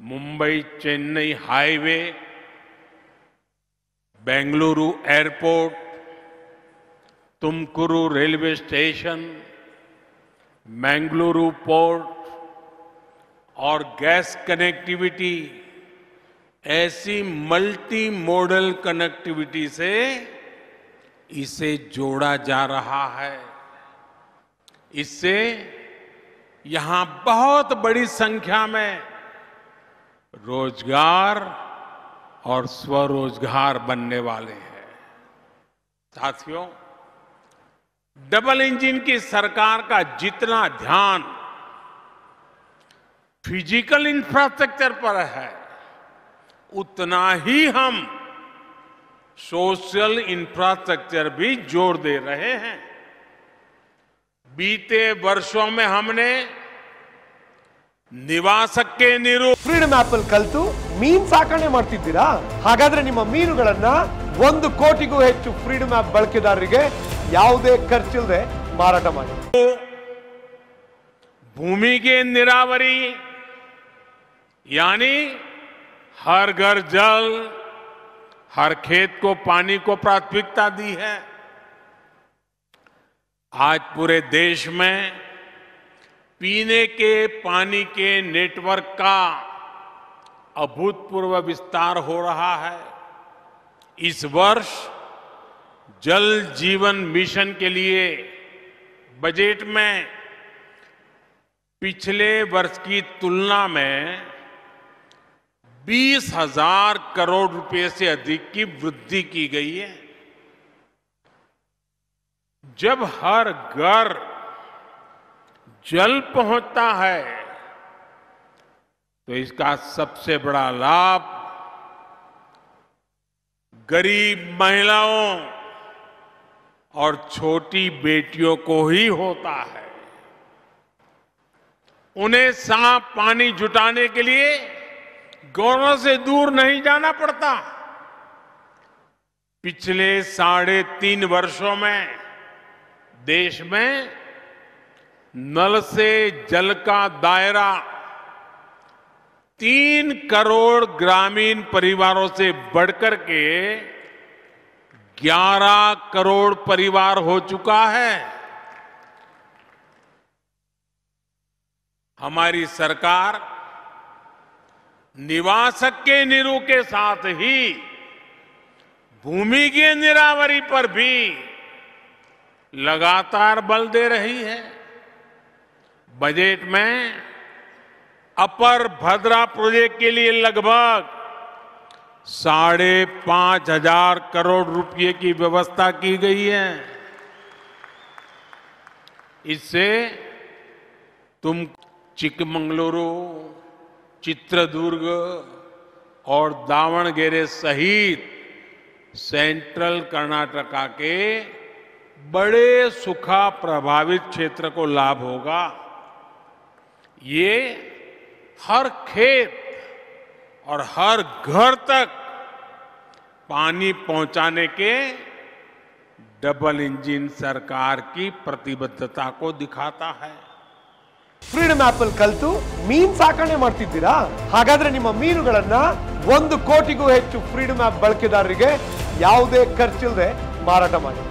Mumbai Chennai highway, Bengaluru airport, Tumakuru railway station, Mangaluru port और gas connectivity, ऐसी multi modal connectivity से इसे जोड़ा जा रहा है। इससे यहाँ बहुत बड़ी संख्या में रोज़गार और स्वरोजगार बनने वाले हैं। साथियों, डबल इंजन की सरकार का जितना ध्यान फ़िज़िकल इंफ्रास्ट्रक्चर पर है, उतना ही हम सोशल इंफ्रास्ट्रक्चर भी ज़ोर दे रहे हैं। बीते वर्षों में हमने ನಿವಾಸಕ್ಕೆ ನೀರು ಫ್ರೀಡಮ್ ಆಪ್ ಅಲ್ಲಿ ಕಲ್ತು ಮೀನ್ ಸಾಕಣೆ ಮಾಡ್ತಿದ್ದೀರಾ ಹಾಗಾದ್ರೆ ನಿಮ್ಮ ಮೀನುಗಳನ್ನ ಒಂದು ಕೋಟಿಗೂ ಹೆಚ್ಚು ಫ್ರೀಡಮ್ ಆಪ್ ಬಳಕೆದಾರರಿಗೆ ಯಾವುದೇ ಖರ್ಚಿಲ್ಲದೆ ಮಾರಾಟ ಮಾಡಿ भूमि की निरावरी यानी हर घर जल हर खेत को पानी को प्राथमिकता दी है आज पूरे देश में पीने के, पानी के नेटवर्क का अभूतपूर्व विस्तार हो रहा है। इस वर्ष जल जीवन मिशन के लिए बजट में पिछले वर्ष की तुलना में बीस हज़ार करोड़ रुपए से अधिक की वृद्धि की गई है। जब हर घर जल पहुँचता है तो इसका सबसे बड़ा लाभ गरीब महिलाओं और छोटी बेटियों को ही होता है। उन्हें साफ़ पानी जुटाने के लिए गौरों से दूर नहीं जाना पड़ता। पिछले साढ़े तीन वर्षों में देश में नल से जल का दायरा, तीन करोड़ ग्रामीण परिवारों से बढ़कर के 11 करोड़ परिवार हो चुका है। हमारी सरकार निवासक के निरू के साथ ही भूमि की निरावरी पर भी लगातार बल दे रही है। बजट में अपर भद्रा प्रोजेक्ट के लिए लगभग साढ़े पाँच हज़ार करोड़ रुपए की व्यवस्था की गई है। इससे तुम चिकमंगलुरु, चित्रदुर्ग और दावणगेरे सहित सेंट्रल कर्नाटका के बड़े सुखा प्रभावित क्षेत्र को लाभ होगा। ये हर खेत और हर घर तक पानी पहुंचाने के डबल इंजन सरकार की प्रतिबद्धता को दिखाता है ಫ್ರೀಡಮ್ ಆಪ್ ಅಲ್ಲಿ ಕಲ್ತು ಮೀನ್ ಸಾಕಣೆ ಮಾಡ್ತಿದ್ದೀರಾ ಹಾಗಾದ್ರೆ ನಿಮ್ಮ ಮೀನುಗಳನ್ನ ಒಂದು ಕೋಟಿಗೂ ಹೆಚ್ಚು ಫ್ರೀಡಮ್ ಆಪ್ ಬಳಕೆದಾರರಿಗೆ ಯಾವುದೇ ಖರ್ಚಿಲ್ಲದೆ ಮಾರಾಟ ಮಾಡಿ